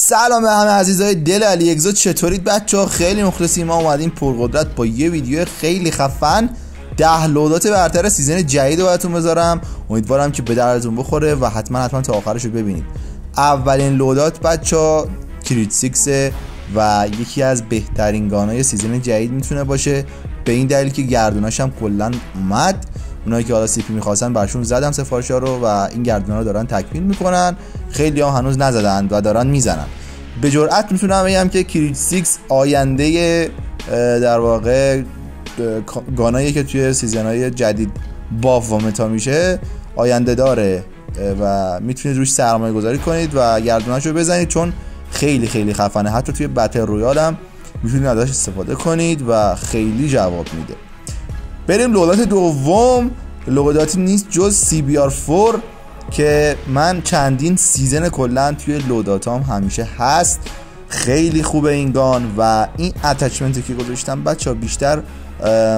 سلام به همه عزیزای دل علی اگزو چطورید؟ بچه ها خیلی مخلصیم. ما اومدیم پرقدرت با یه ویدیو خیلی خفن. ده loadout برتر season جدید رو براتون بذارم. امیدوارم که به دردتون بخوره و حتما حتما تا آخرش رو ببینید. اولین loadout بچه ها Krig Six ه و یکی از بهترین gun ای season جدید می‌تونه باشه. به این دلیل که گردوناش هم کلا اومد. اونایی که حالا CP می‌خواستن برشون زدم سفارشا رو و این گردونا رو دارن تکمیل می‌کنن. خیلی هم هنوز نزدن و دارن می‌زنن. به جرئت می‌تونم بگم که Krig Six آینده در واقع gun ایی که توی season های جدید buff و meta میشه آینده داره و می‌تونید روش سرمایه گذاری کنید و گردوناش رو بزنید. چون خیلی خیلی خفنه. حتی توی Battle Royale هم می‌تونید ازش استفاده کنید و خیلی جواب میده. بریم loadout دوم. loadout ی نیست جز CBR 4 که من چندین season کلا توی loadout ام همیشه هست. خیلی خوبه این gun و این attachment ی که گذاشتم بچه بیشتر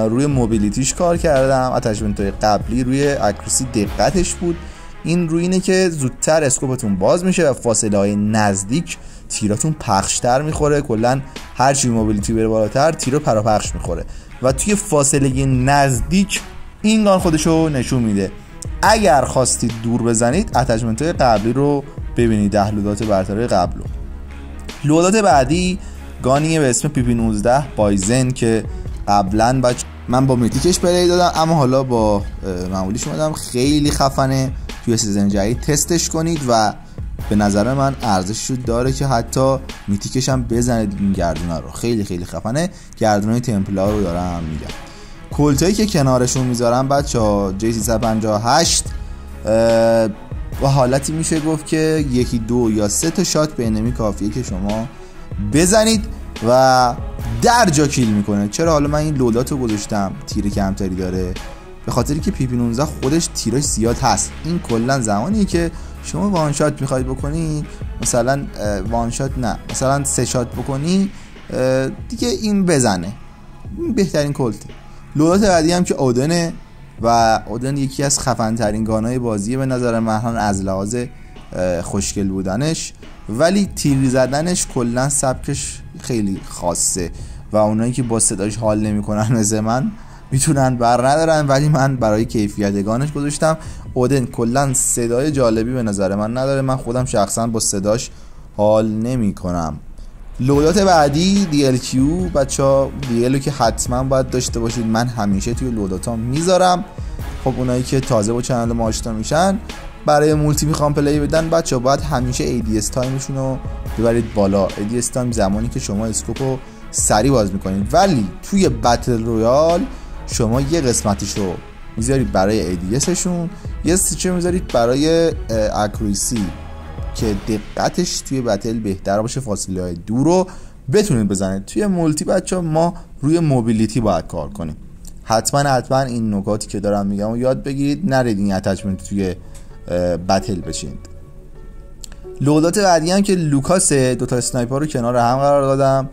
روی mobility ش کار کردم. attachment های قبلی روی accuracy دقتش بود. این روی اینه که زودتر scope تون باز میشه و فاصله های نزدیک تیراتون پخشتر می‌خوره. کلا هرچی mobility بره بالاتر تیرا پخش‌تر می‌خوره. و توی فاصله نزدیک این gun خودشو نشون میده. اگر خواستید دور بزنید attachment های قبلی رو ببینید ده loadout برتر قبل رو loadout بعدی gun یه به اسم PP 19 Bizon که قبلا بچ من با mythic ش play دادم اما حالا با معمولیش اومدم. خیلی خفنه. توی season جدید تستش کنید و به نظر من ارزش داره که حتی mythic ش هم بزنید این گردونا رو. خیلی خیلی خفنه. گردونای Templar رو دارم میگم. کلتایی که کنارشون می‌ذارم بچه ها J358 و حالتی میشه گفت که یکی دو یا سه تا shot به enemy کافیه که شما بزنید و در جا kill می‌کنه. چرا؟ حالا من این loadout رو گذاشتم. تیر کمتری داره. به خاطری که PP 19 خودش تیراش زیاد هست. این کلا زمانی که شما one shot می‌خواید بکنید مثلا one shot نه. مثلا سه shot بکنی دیگه این بزنه. این بهترین کلته. loadout بعدی هم که Oden ه و Oden یکی از خفن ترین gun ای بازیه به نظر من از لحاظ خوشگل بودنش. ولی تیر زدنش کلا سبکش خیلی خاصه و اونایی که با صداش حال نمی‌کنن مثل من می‌تونن بر ندارن. ولی من برای کیفیت gun ش گذاشتم. Oden کلا صدای جالبی به نظر من نداره. من خودم شخصا با صداش حال نمی کنم loadout بعدی DLQ بچه ها DL که حتما باید داشته باشید. من همیشه توی loadout ام می‌ذارم. خب اونایی که تازه با channel ما میشن برای multi می‌خوام play بدن. بچه ها باید همیشه ADS time شون رو ببرید بالا. ADS time زمانی که شما scope رو سریع باز می‌کنید. ولی توی Battle Royale شما یه قسمتیش رو می‌ذارید برای ADS شون یه سیچه می‌ذارید برای accuracy که دقتش توی battle بهتر باشه فاصله های دور رو بتونید بزنید. توی multi بچه ما روی mobility باید کار کنیم. حتما حتما این نکاتی که دارم میگم و یاد بگیرید. نرید این attachment توی battle بشینید. loadout بعدی هم که Locus دوتا sniper رو کنار هم قرار دادم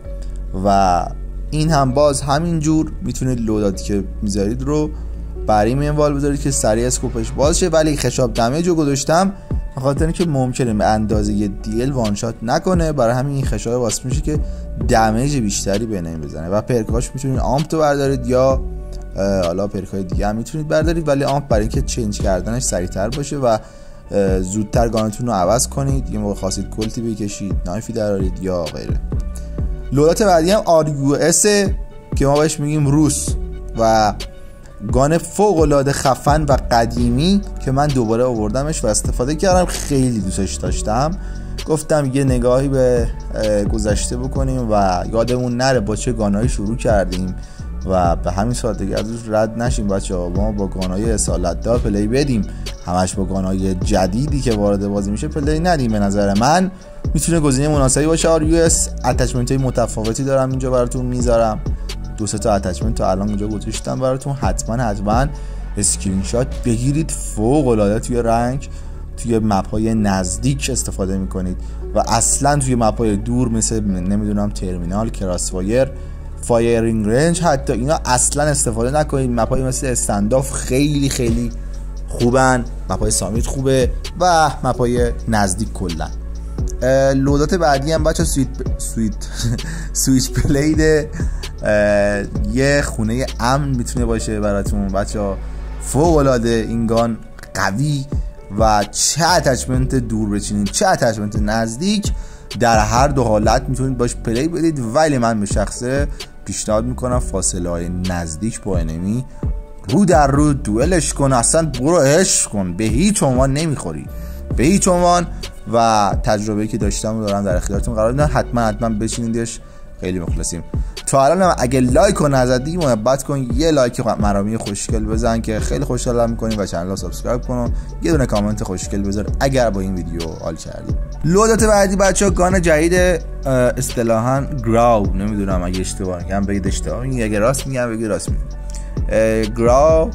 و این هم باز همینجور می‌تونید لوداتی که می‌ذارید رو برای مینوال بذارید که سریع اسکوپش باز شه. ولی خشاب دمیج رو گذاشتم. خاطر اینکه ممکنه به اندازه یه دیل وان شات نکنه برای همین این خشاب واسه میشه که دمیج بیشتری به نمی بزنه. و پرکاش می‌تونید آمپ تو بردارید یا حالا پرکای دیگه هم می‌تونید بردارید ولی آمپ برای اینکه چنج کردنش سریعتر باشه و زودتر گانتون رو عوض کنید. یه موقع خواستید کلتی بکشید نایفی درارید یا غیره. loadout بعدی هم اس که ما بهش میگیم روس. و gun فوق العاده خفن و قدیمی که من دوباره آوردمش و استفاده کردم خیلی دوستش داشتم. گفتم یه نگاهی به گذشته بکنیم و یادمون نره با چه gun هایی شروع کردیم و به همین سادگی از رد نشیم. بچه ها ما با gun های اصالت دار play بدیم. همش با gun های جدیدی که وارد بازی میشه play ندیم به نظر من. می‌تونه گزینه مناسبی باشه. RUS attachment های متفاوتی دارم اینجا براتون می‌ذارم. دو سه تا attachment تا الان اینجا گذاشتم براتون حتما حتما اسکرین شات بگیرید. فوق العاده توی rank توی map های نزدیک استفاده می‌کنید و اصلا توی map های دور مثل نمی‌دونم Terminal Crossfire Firing Range حتی اینا اصلا استفاده نکنید. map های مثل Standoff خیلی خیلی خوبن. map های Summit خوبه و map های نزدیک کلا. loadout بعدی هم بچه سویت سویت Switchblade یه خونه امن می‌تونه باشه براتون. بچه فوق العاده این gun قوی و چه attachment دور بچینید چه attachment نزدیک در هر دو حالت می‌تونید باهاش play بدید. ولی من به شخصه پیشنهاد می‌کنم فاصله های نزدیک با enemy رو در رو دوئلش کن. اصلا برو عشق کن. به هیچ عنوان نمی‌خوری. به هیچ عنوان. و تجربه که داشتم و دارم در اختیارتون قرار میدم. حتما حتما بچینیدش. خیلی مخلصیم. تا الان اگه like و نزدی محبت کن یه like مرامی خوشگل بزن که خیلی خوشحال می‌کنیم و channel رو subscribe کن یه دونه کامنت خوشگل بذار اگر با این ویدیو حال کردی. loadout بعدی بچه gun جدید اصطلاحا Grau. نمی‌دونم اگه اشتباه میگم بگید اشتباه اگه راست میگم بگید راست میگم. Grau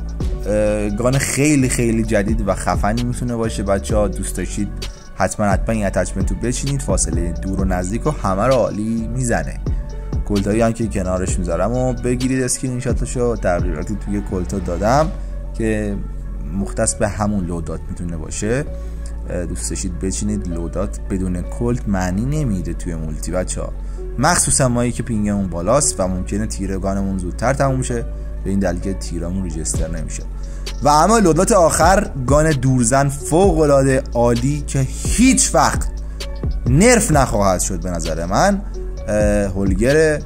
gun خیلی خیلی جدید و خفنی می‌تونه باشه. بچه ها دوست داشتید حتما حتما این attachment رو بچینید. فاصله دور و نزدیک و همه رو عالی می‌زنه. کلتایی هم که کنارش می‌ذارم و بگیرید اسکرین شاتشو تغییراتی توی کلتا دادم که مختص به همون loadout می‌تونه باشه. دوست داشتید بچینید. loadout بدون کلت معنی نمیده توی multi بچه ها. مخصوصا مایی که ping مون بالاست و ممکنه تیر gun مون زودتر تموم شه به این دلیل که تیرامون ریجستر نمیشه. و اما لودات آخر گان دورزن فوق العاده عالی که هیچ وقت نرف نخواهد شد به نظر من. هولگره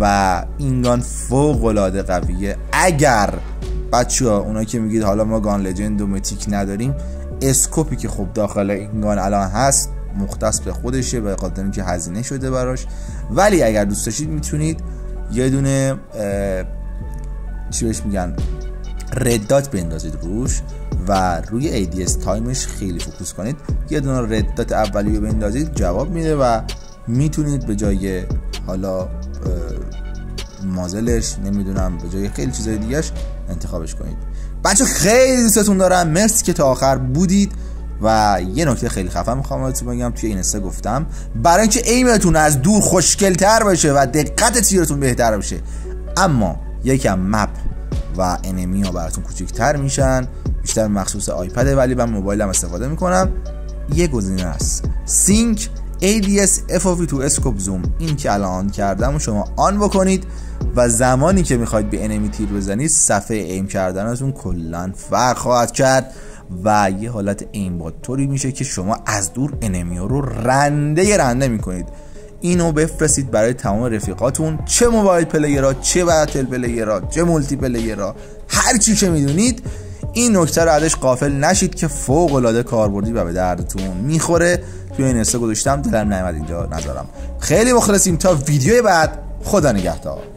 و این گان فوق العاده قویه. اگر بچه ها اونا که میگید حالا ما گان لجند و متیک نداریم اسکوپی که خب داخل این گان الان هست مختص به خودشه به قدمی که هزینه شده براش. ولی اگر دوست داشتید می‌تونید یه دونه چی بهش میگن red dot بندازید روش و روی ADS time ش خیلی focus کنید. یه دونه red dot رو بندازید جواب میده و می‌تونید به جای حالا muzzle ش نمی‌دونم به جای خیلی چیزای دیگهش انتخابش کنید. بچه خیلی دوستتون دارم. مرسی که تا آخر بودید. و یه نکته خیلی خفن می‌خوام بهتون بگم. توی اینستا گفتم. برای اینکه aim تون از دور خوشگلتر بشه و دقت تیرتون بهتر بشه اما یکم map و enemy ها براتون کوچکتر میشن. بیشتر مخصوص iPad ه ولی من موبایلم استفاده می‌کنم. یه گزینه است. sync ADS FOV to scope zoom. اینو که الان کردم و شما on بکنید و زمانی که می‌خواید به enemy تیر بزنید صفحه aim کردنتون کلا فرق خواهد کرد و یه حالت aimbot طوری میشه که شما از دور enemy رو رنده رنده می‌کنید. اینو بفرستید برای تمام رفیقاتون چه موبایل player ها چه battle player ها چه multiplayer ها هر چی که می‌دونید. این نکته رو ازش قافل نشید که فوق العاده کاربردی و به دردتون می‌خوره. توی این گذاشتم دلم نیومد اینجا نذارم. خیلی مخلصیم تا ویدیو بعد. خدا نگهدار.